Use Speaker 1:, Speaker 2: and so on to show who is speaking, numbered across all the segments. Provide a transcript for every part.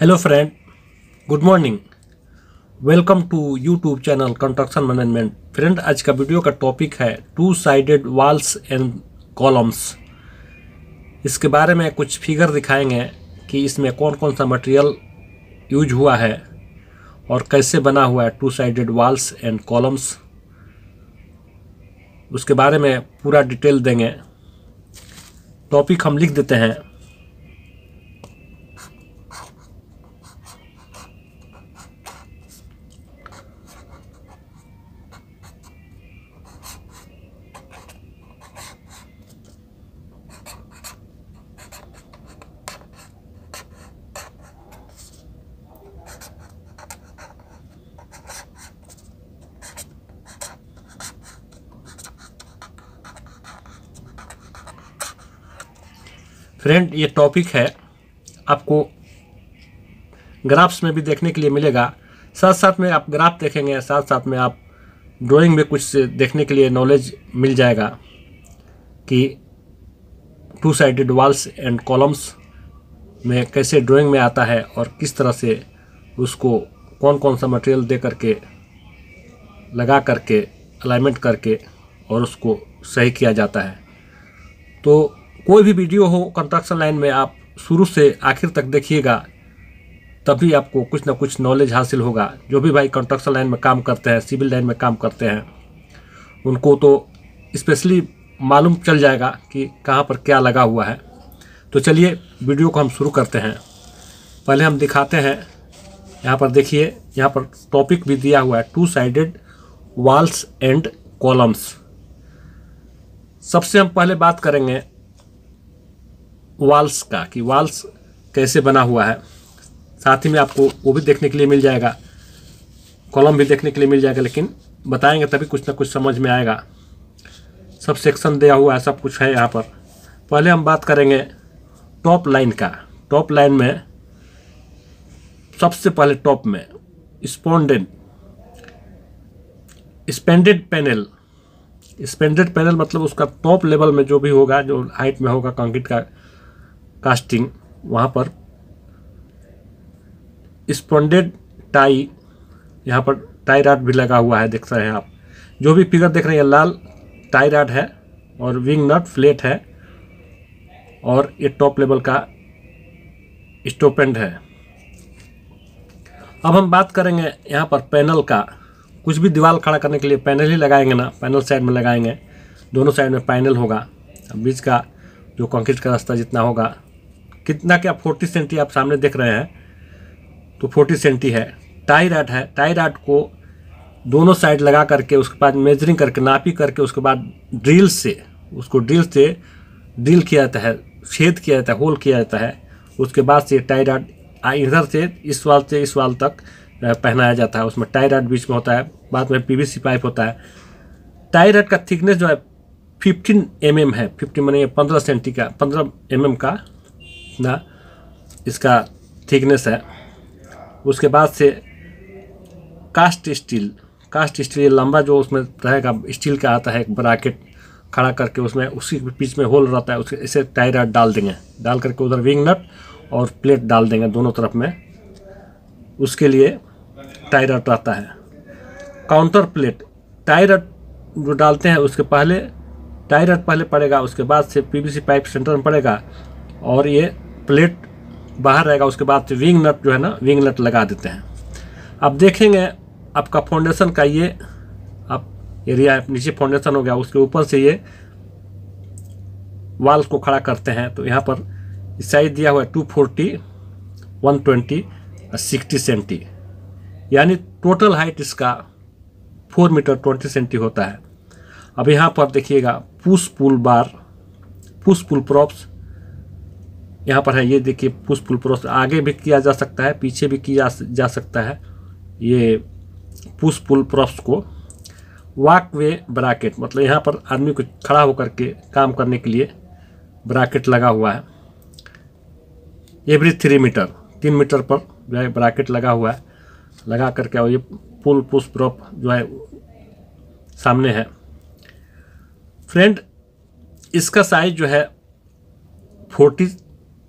Speaker 1: Hello friend good morning welcome to YouTube channel construction management friend आज का video का topic है two sided walls and columns इसके बारे में कुछ फिगर दिखाएँगे कि इसमें कौन कौन सा मटेरियल यूज़ हुआ है और कैसे बना हुआ है two sided walls and columns उसके बारे में पूरा डिटेल देंगे. टॉपिक हम लिख देते हैं. फ्रेंड ये टॉपिक है, आपको ग्राफ्स में भी देखने के लिए मिलेगा। साथ साथ में आप ग्राफ देखेंगे साथ साथ में आप ड्राइंग में कुछ देखने के लिए नॉलेज मिल जाएगा कि two sided walls and columns में कैसे ड्राइंग में आता है और किस तरह से उसको कौन कौन सा मटेरियल दे करके, लगा करके अलाइनमेंट करके और उसको सही किया जाता है। तो कोई भी वीडियो हो कंस्ट्रक्शन लाइन में, आप शुरू से आखिर तक देखिएगा, तभी आपको कुछ ना कुछ नॉलेज हासिल होगा। जो भी भाई कंस्ट्रक्शन लाइन में काम करते हैं, सिविल लाइन में काम करते हैं, उनको तो स्पेशली मालूम चल जाएगा कि कहाँ पर क्या लगा हुआ है। तो चलिए, वीडियो को हम शुरू करते हैं। पहले हम दिखाते हैं, यहाँ पर देखिए, यहाँ पर टॉपिक भी दिया हुआ है two sided walls and columns सबसे हम पहले बात करेंगे वॉल्स का, कि वाल्स कैसे बना हुआ है। साथ ही में आपको वो भी देखने के लिए मिल जाएगा, कॉलम भी देखने के लिए मिल जाएगा, लेकिन बताएँगे तभी कुछ ना कुछ समझ में आएगा। सब सेक्शन दिया हुआ है, सब कुछ है यहाँ पर। पहले हम बात करेंगे टॉप लाइन का। टॉप लाइन में, सबसे पहले टॉप में, स्पॉन्डेड, स्पेंडेड पैनल। स्पेंडेड पैनल मतलब उसका टॉप लेवल में जो भी होगा, जो हाइट में होगा, कंक्रीट का कास्टिंग वहाँ पर। स्पॉन्डेड टाई, यहाँ पर टाई राड भी लगा हुआ है, देख रहे हैं आप। जो भी फिगर देख रहे हैं लाल टाई राड है और विंग नट फ्लेट है और ये टॉप लेवल का स्टोपेंड है। अब हम बात करेंगे यहाँ पर पैनल का। कुछ भी दीवार खड़ा करने के लिए पैनल ही लगाएँगे ना, पैनल साइड में लगाएँगे, दोनों साइड में पैनल होगा। बीच का जो कंक्रीट का रास्ता जितना होगा कितना क्या फोर्टी सेंटी आप सामने देख रहे हैं तो फोर्टी सेंटी है। टाई राड है। टाई राड को दोनों साइड लगा करके, उसके बाद मेजरिंग करके, नापी करके, उसके बाद ड्रिल से, उसको ड्रिल से ड्रिल किया जाता है, छेद किया जाता है होल किया जाता है। उसके बाद से टाई राड इधर से, इस वाल से, इस वाल तक पहनाया जाता है। उसमें टाई राड बीच में होता है, बाद में पीवीसी पाइप होता है। टाई राड का थिकनेस जो है फिफ्टीन एम mm है। फिफ्टीन मैंने पंद्रह सेंटी का, पंद्रह एम mm का ना इसका थिकनेस है, उसके बाद से कास्ट स्टील कास्ट स्टील ये लंबा जो उसमें रहेगा स्टील का आता है, एक ब्राकेट खड़ा करके उसमें, उसी बीच में होल रहता है, उसके, इसे टाई राड डाल देंगे। डाल करके उधर विंग नट और प्लेट डाल देंगे दोनों तरफ़ में। उसके लिए टाई रट रहता है। काउंटर प्लेट टाई रट जो डालते हैं, उसके पहले टाई रट पहले पड़ेगा, उसके बाद से पीवीसी पाइप सेंटर में पड़ेगा और ये प्लेट बाहर रहेगा, उसके बाद विंग नट जो है ना विंग नट लगा देते हैं। अब देखेंगे, आपका फाउंडेशन का ये, आप एरिया नीचे फाउंडेशन हो गया, उसके ऊपर से ये वाल को खड़ा करते हैं। तो यहाँ पर साइज़ दिया हुआ है टू फोर्टी वन ट्वेंटी और सिक्सटी सेंटी यानी टोटल हाइट इसका फोर मीटर ट्वेंटी सेंटी होता है। अब यहाँ पर देखिएगा push pull bar push pull props यहाँ पर है, ये देखिए पुश पुल प्रॉप्स आगे भी किया जा सकता है, पीछे भी किया जा सकता है, ये पुश पुल प्रॉप्स को। वॉक वे ब्राकेट मतलब यहाँ पर आदमी को खड़ा होकर के काम करने के लिए ब्राकेट लगा हुआ है। एवरी थ्री मीटर तीन मीटर पर जो है ब्राकेट लगा हुआ है। लगा करके और ये पुल पुश प्रॉप जो है, सामने है। फ्रेंड इसका साइज़ जो है forty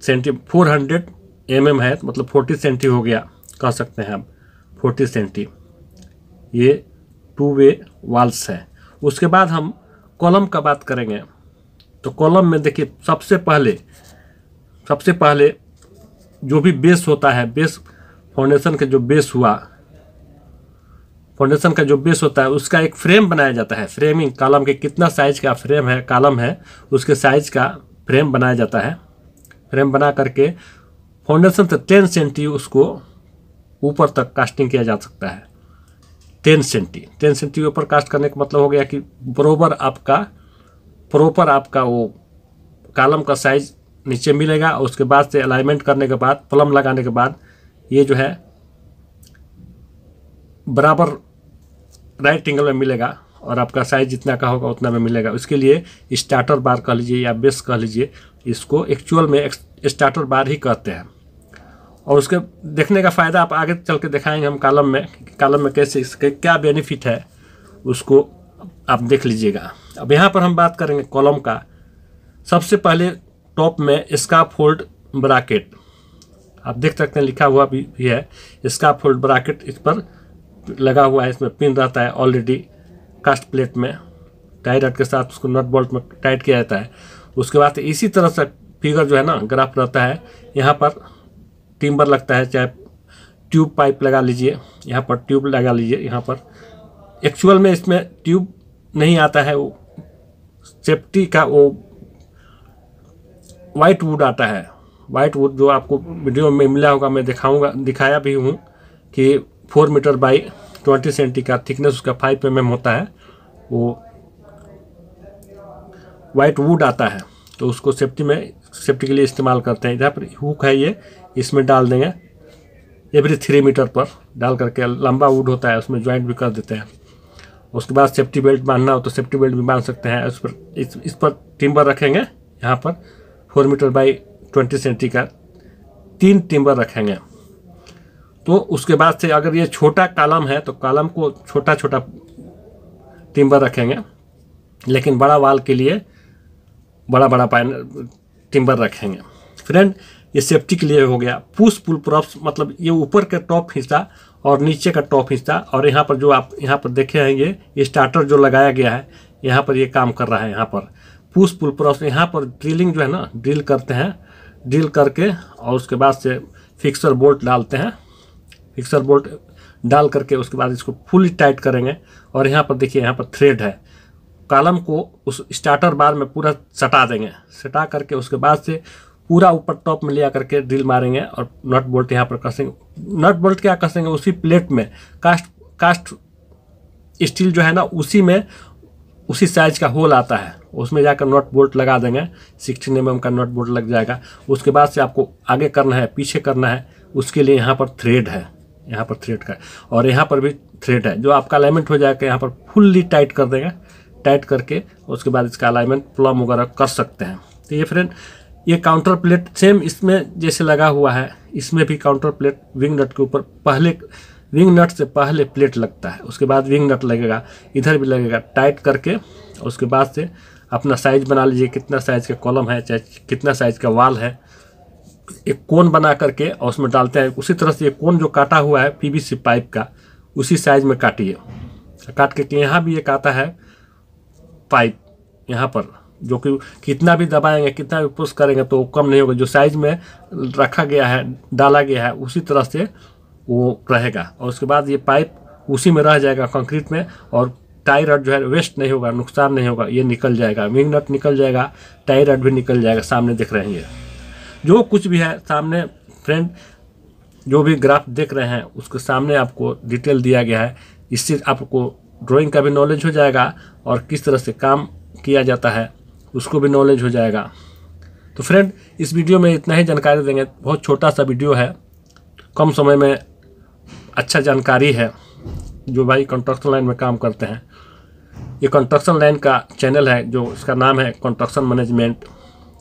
Speaker 1: centi four hundred M M है मतलब फोर्टी सेंटी हो गया, कह सकते हैं आप फोर्टी सेंटी ये टू वे वाल्स है। उसके बाद हम कॉलम का बात करेंगे। तो कॉलम में देखिए, सबसे पहले सबसे पहले जो भी बेस होता है बेस फाउंडेशन का जो बेस हुआ फाउंडेशन का जो बेस होता है, उसका एक फ्रेम बनाया जाता है। फ्रेमिंग कॉलम के कितना साइज़ का फ्रेम है कॉलम है, उसके साइज़ का फ्रेम बनाया जाता है। फ्रेम बना करके फाउंडेशन से टेन सेंटी उसको ऊपर तक कास्टिंग किया जा सकता है। टेन सेंटी टेन सेंटी ऊपर कास्ट करने का मतलब हो गया कि बरोबर आपका प्रॉपर आपका वो कालम का साइज़ नीचे मिलेगा और उसके बाद से अलाइनमेंट करने के बाद प्लम लगाने के बाद ये जो है बराबर राइट एंगल में मिलेगा और आपका साइज़ जितना का होगा उतना में मिलेगा। उसके लिए स्टार्टर बार कह लीजिए या बेस कह लीजिए। इसको एक्चुअल में स्टार्टर बार ही कहते हैं। और उसके देखने का फ़ायदा आप आगे चल के दिखाएँगे हम कॉलम में कॉलम में कैसे इसके क्या बेनिफिट है उसको आप देख लीजिएगा। अब यहाँ पर हम बात करेंगे कॉलम का। सबसे पहले टॉप में इसका फोल्ड ब्राकेट आप देख सकते हैं लिखा हुआ भी, भी है इसका फोल्ड ब्राकेट इस पर लगा हुआ है इसमें पिन रहता है ऑलरेडी कास्ट प्लेट में। टाई रट के साथ उसको नट बोल्ट में टाइट किया जाता है। उसके बाद इसी तरह से फिगर जो है ना ग्राफ रहता है, यहाँ पर टिम्बर लगता है, चाहे ट्यूब पाइप लगा लीजिए, यहाँ पर ट्यूब लगा लीजिए, यहाँ पर। एक्चुअल में इसमें ट्यूब नहीं आता है, वो सेफ्टी का वो वाइट वुड आता है। वाइट वुड जो आपको वीडियो में मिला होगा, मैं दिखाऊँगा, दिखाया भी हूँ कि four metre by twenty centi का थिकनेस उसका फाइव एम mm होता है, वो वाइट वुड आता है तो उसको सेफ्टी में सेफ्टी के लिए इस्तेमाल करते हैं। इधर पर हुक है ये, इसमें डाल देंगे। एवरी थ्री मीटर पर डाल करके लंबा वुड होता है, उसमें ज्वाइंट भी कर देते हैं। उसके बाद सेफ्टी बेल्ट बांधना हो तो सेफ्टी बेल्ट भी बाँध सकते हैं। उस पर, इस इस पर टिम्बर रखेंगे, यहाँ पर four metre by twenty centi का तीन टिम्बर रखेंगे। तो उसके बाद से अगर ये छोटा कालम है तो कालम को छोटा छोटा टिम्बर रखेंगे। लेकिन बड़ा वाल के लिए बड़ा बड़ा पैन टिम्बर रखेंगे। फ्रेंड ये सेफ्टी के लिए हो गया। पुश पुल प्रॉप्स मतलब ये ऊपर का टॉप हिस्सा और नीचे का टॉप हिस्सा और यहाँ पर जो आप, यहाँ पर देखे हैं ये स्टार्टर जो लगाया गया है, यहाँ पर ये काम कर रहा है यहाँ पर। पुश पुल प्रॉप्स यहाँ पर ड्रिलिंग जो है ना ड्रिल करते हैं। ड्रिल करके और उसके बाद से फिक्सर बोल्ट डालते हैं। फिक्सर बोल्ट डाल करके उसके बाद इसको फुली टाइट करेंगे और यहाँ पर देखिए, यहाँ पर थ्रेड है। कॉलम को उस स्टार्टर बार में पूरा सटा देंगे। सटा करके उसके बाद से पूरा ऊपर टॉप में लिया करके ड्रिल मारेंगे और नट बोल्ट यहाँ पर कसेंगे। नट बोल्ट क्या कसेंगे? उसी प्लेट में। कास्ट कास्ट स्टील जो है ना, उसी में उसी साइज़ का होल आता है। उसमें जाकर नट बोल्ट लगा देंगे। सिक्सटीन एम का नट बोल्ट लग जाएगा। उसके बाद से आपको आगे करना है, पीछे करना है, उसके लिए यहाँ पर थ्रेड है। यहाँ पर थ्रेड का और यहाँ पर भी थ्रेड है। जो आपका अलाइनमेंट हो जाएगा, यहाँ पर फुल्ली टाइट कर देंगे। टाइट करके उसके बाद इसका अलाइनमेंट प्लम वगैरह कर सकते हैं। तो ये फ्रेंड ये काउंटर प्लेट सेम इसमें जैसे लगा हुआ है, इसमें भी काउंटर प्लेट विंग नट के ऊपर पहले विंग नट से पहले प्लेट लगता है। उसके बाद विंग नट लगेगा, इधर भी लगेगा टाइट करके, उसके बाद से अपना साइज़ बना लीजिए, कितना साइज़ का कॉलम है, चाहे कितना साइज़ का वाल है, एक कोन बना करके और उसमें डालते हैं। उसी तरह से ये कोन जो काटा हुआ है पीवीसी पाइप का, उसी साइज़ में काटिए। काट के यहाँ भी एक आता है पाइप यहाँ पर, जो कि कितना भी दबाएँगे, कितना भी पुश करेंगे तो कम नहीं होगा। जो साइज़ में रखा गया है, डाला गया है, उसी तरह से वो रहेगा। और उसके बाद ये पाइप उसी में रह जाएगा कंक्रीट में और टाई रड जो है वेस्ट नहीं होगा, नुकसान नहीं होगा, ये निकल जाएगा। विंग नट निकल जाएगा टाई रड भी निकल जाएगा, सामने दिख रहे हैं ये। जो कुछ भी है, सामने फ्रेंड जो भी ग्राफ देख रहे हैं, उसके सामने आपको डिटेल दिया गया है। इससे आपको ड्राइंग का भी नॉलेज हो जाएगा और किस तरह से काम किया जाता है, उसको भी नॉलेज हो जाएगा। तो फ्रेंड इस वीडियो में इतना ही जानकारी देंगे। बहुत छोटा सा वीडियो है। कम समय में अच्छा जानकारी है जो भाई कंस्ट्रक्शन लाइन में काम करते हैं। ये कंस्ट्रक्शन लाइन का चैनल है, जो इसका नाम है कंस्ट्रक्शन मैनेजमेंट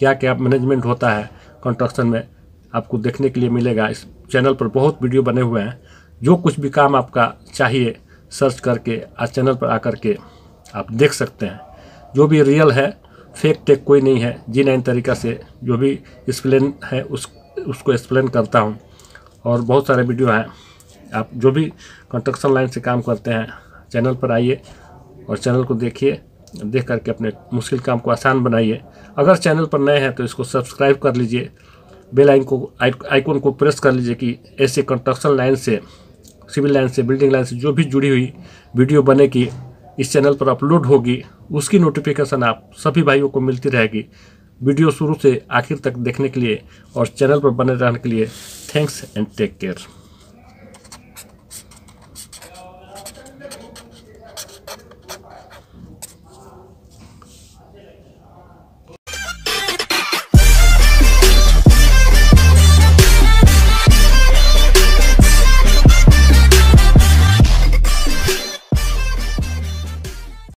Speaker 1: क्या क्या मैनेजमेंट होता है कंस्ट्रक्शन में, आपको देखने के लिए मिलेगा। इस चैनल पर बहुत वीडियो बने हुए हैं। जो कुछ भी काम आपका चाहिए सर्च करके आज चैनल पर आकर के आप देख सकते हैं। जो भी रियल है फेक टेक कोई नहीं है जी नाइन तरीका से जो भी एक्सप्लेन है, उस, उसको एक्सप्लेन करता हूँ। और बहुत सारे वीडियो हैं। आप जो भी कंस्ट्रक्शन लाइन से काम करते हैं चैनल पर आइए और चैनल को देखिए, देख करके अपने मुश्किल काम को आसान बनाइए। अगर चैनल पर नए हैं तो इसको सब्सक्राइब कर लीजिए। बेल आइकन को आइकन को प्रेस कर लीजिए कि ऐसे कंस्ट्रक्शन लाइन से सिविल लाइन से, बिल्डिंग लाइन से जो भी जुड़ी हुई वीडियो बनेगी इस चैनल पर अपलोड होगी, उसकी नोटिफिकेशन आप सभी भाइयों को मिलती रहेगी। वीडियो शुरू से आखिर तक देखने के लिए और चैनल पर बने रहने के लिए थैंक्स एंड टेक केयर